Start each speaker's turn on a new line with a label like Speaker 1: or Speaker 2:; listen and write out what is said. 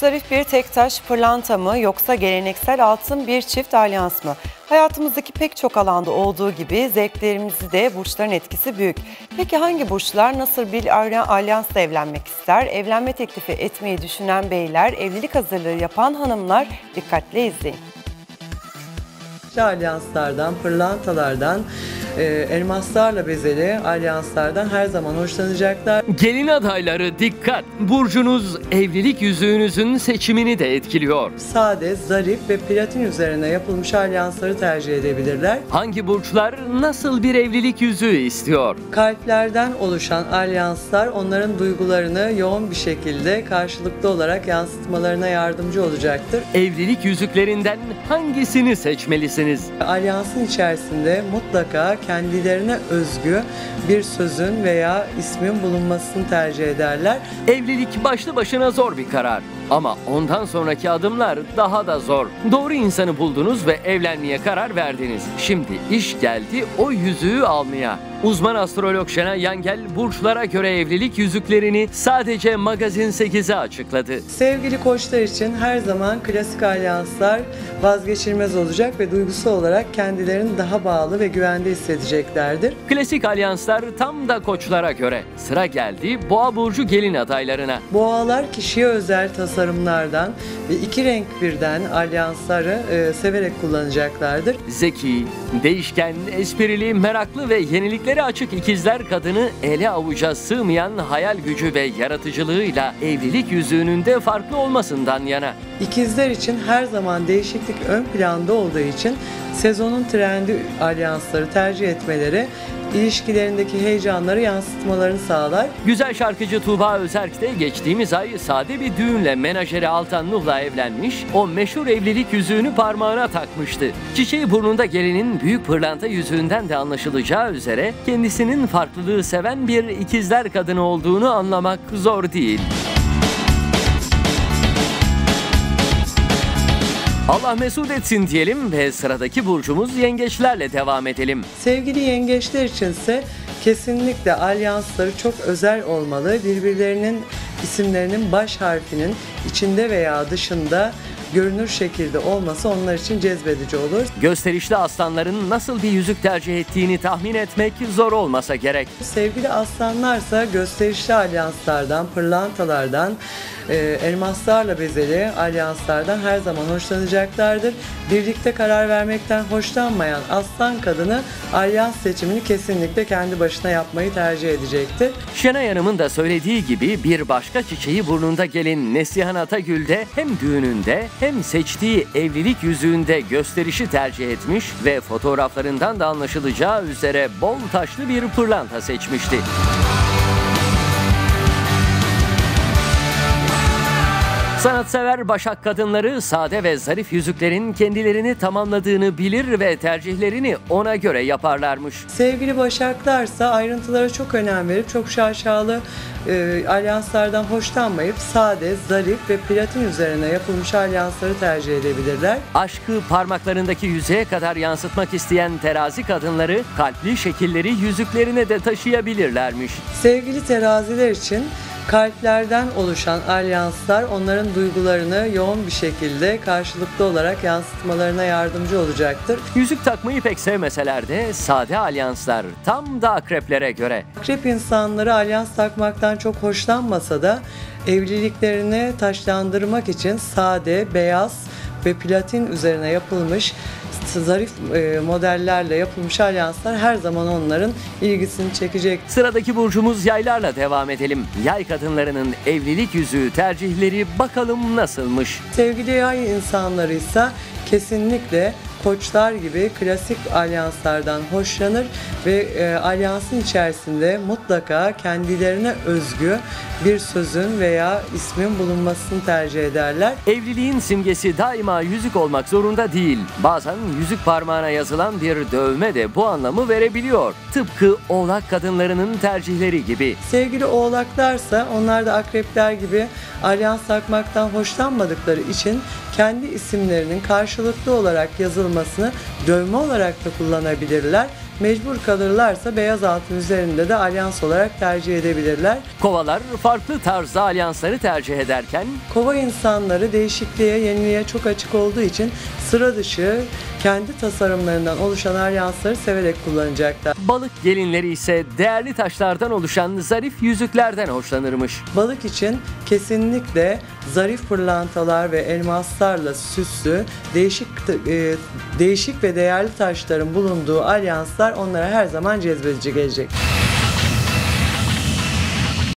Speaker 1: zarif bir tek taş pırlanta mı yoksa geleneksel altın bir çift alyans mı? Hayatımızdaki pek çok alanda olduğu gibi zevklerimizde de burçların etkisi büyük. Peki hangi burçlar nasıl bir alya- alyansla evlenmek ister? Evlenme teklifi etmeyi düşünen beyler, evlilik hazırlığı yapan hanımlar dikkatle izleyin.
Speaker 2: alyanslardan, pırlantalardan, e, elmaslarla bezeli alyanslardan her zaman hoşlanacaklar.
Speaker 3: Gelin adayları dikkat! Burcunuz evlilik yüzüğünüzün seçimini de etkiliyor.
Speaker 2: Sade, zarif ve platin üzerine yapılmış alyansları tercih edebilirler.
Speaker 3: Hangi burçlar nasıl bir evlilik yüzüğü istiyor?
Speaker 2: Kalplerden oluşan alyanslar onların duygularını yoğun bir şekilde karşılıklı olarak yansıtmalarına yardımcı olacaktır.
Speaker 3: Evlilik yüzüklerinden hangisini seçmelisiniz?
Speaker 2: Alyansın içerisinde mutlaka kendilerine özgü bir sözün veya ismin bulunmasını tercih ederler.
Speaker 3: Evlilik başlı başına zor bir karar. Ama ondan sonraki adımlar daha da zor. Doğru insanı buldunuz ve evlenmeye karar verdiniz. Şimdi iş geldi o yüzüğü almaya. Uzman astrolog Şenay Yangel burçlara göre evlilik yüzüklerini sadece Magazin 8'e açıkladı.
Speaker 2: Sevgili koçlar için her zaman klasik alyanslar vazgeçilmez olacak ve duygusal olarak kendilerini daha bağlı ve güvende hissedeceklerdir.
Speaker 3: Klasik alyanslar tam da koçlara göre. Sıra geldi Boğa burcu gelin adaylarına.
Speaker 2: Boğalar kişiye özel tasarımlardan ve iki renk birden alyansları e, severek kullanacaklardır.
Speaker 3: Zeki, değişken, esprili, meraklı ve yeniliklere açık ikizler kadını ele avuca sığmayan hayal gücü ve yaratıcılığıyla evlilik yüzüğünün de farklı olmasından yana.
Speaker 2: İkizler için her zaman değişiklik ön planda olduğu için sezonun trendi alyansları tercih etmeleri ilişkilerindeki heyecanları yansıtmalarını sağlar.
Speaker 3: Güzel şarkıcı Tuğba Özerk de geçtiğimiz ay sade bir düğünle menajeri Altan Nuh'la evlenmiş, o meşhur evlilik yüzüğünü parmağına takmıştı. Çiçeği burnunda gelinin büyük pırlanta yüzüğünden de anlaşılacağı üzere kendisinin farklılığı seven bir ikizler kadını olduğunu anlamak zor değil. Allah mesut etsin diyelim ve sıradaki burcumuz yengeçlerle devam edelim.
Speaker 2: Sevgili yengeçler içinse kesinlikle alyansları çok özel olmalı. Birbirlerinin isimlerinin baş harfinin içinde veya dışında görünür şekilde olması onlar için cezbedici olur.
Speaker 3: Gösterişli aslanların nasıl bir yüzük tercih ettiğini tahmin etmek zor olmasa gerek.
Speaker 2: Sevgili aslanlarsa gösterişli alyanslardan, pırlantalardan, e, elmaslarla bezeli alyanslardan her zaman hoşlanacaklardır. Birlikte karar vermekten hoşlanmayan aslan kadını alyans seçimini kesinlikle kendi başına yapmayı tercih edecektir.
Speaker 3: Şenay Hanım'ın da söylediği gibi bir başka çiçeği burnunda gelin Neslihan Atagül de hem düğününde hem seçtiği evlilik yüzüğünde gösterişi tercih etmiş ve fotoğraflarından da anlaşılacağı üzere bol taşlı bir pırlanta seçmişti. Sanatsever Başak kadınları sade ve zarif yüzüklerin kendilerini tamamladığını bilir ve tercihlerini ona göre yaparlarmış.
Speaker 2: Sevgili başaklarsa ayrıntılara çok önem verip çok şaşalı e, alyanslardan hoşlanmayıp sade, zarif ve platin üzerine yapılmış alyansları tercih edebilirler.
Speaker 3: Aşkı parmaklarındaki yüzeye kadar yansıtmak isteyen terazi kadınları kalpli şekilleri yüzüklerine de taşıyabilirlermiş.
Speaker 2: Sevgili teraziler için kalplerden oluşan alyanslar onların duygularını yoğun bir şekilde karşılıklı olarak yansıtmalarına yardımcı olacaktır.
Speaker 3: Yüzük takmayı pek sevmeseler de sade alyanslar tam da akreplere göre.
Speaker 2: Akrep insanları alyans takmaktan çok hoşlanmasa da evliliklerini taşlandırmak için sade, beyaz ve platin üzerine yapılmış zarif e, modellerle yapılmış alyanslar her zaman onların ilgisini çekecek.
Speaker 3: Sıradaki burcumuz yaylarla devam edelim. Yay kadınlarının evlilik yüzüğü tercihleri bakalım nasılmış?
Speaker 2: Sevgili yay insanları ise kesinlikle koçlar gibi klasik alyanslardan hoşlanır ve e, alyansın içerisinde mutlaka kendilerine özgü bir sözün veya ismin bulunmasını tercih ederler.
Speaker 3: Evliliğin simgesi daima yüzük olmak zorunda değil. Bazen yüzük parmağına yazılan bir dövme de bu anlamı verebiliyor. Tıpkı oğlak kadınlarının tercihleri gibi.
Speaker 2: Sevgili oğlaklarsa onlar da akrepler gibi alyans takmaktan hoşlanmadıkları için kendi isimlerinin karşılıklı olarak yazılmasını dövme olarak da kullanabilirler. Mecbur kalırlarsa beyaz altın üzerinde de alyans olarak tercih edebilirler.
Speaker 3: Kovalar farklı tarzda alyansları tercih ederken
Speaker 2: Kova insanları değişikliğe, yeniliğe çok açık olduğu için sıra dışı kendi tasarımlarından oluşan alyansları severek kullanacaklar.
Speaker 3: balık gelinleri ise değerli taşlardan oluşan zarif yüzüklerden hoşlanırmış.
Speaker 2: Balık için kesinlikle zarif pırlantalar ve elmaslarla süslü, değişik e, değişik ve değerli taşların bulunduğu alyanslar onlara her zaman cezbedici gelecek.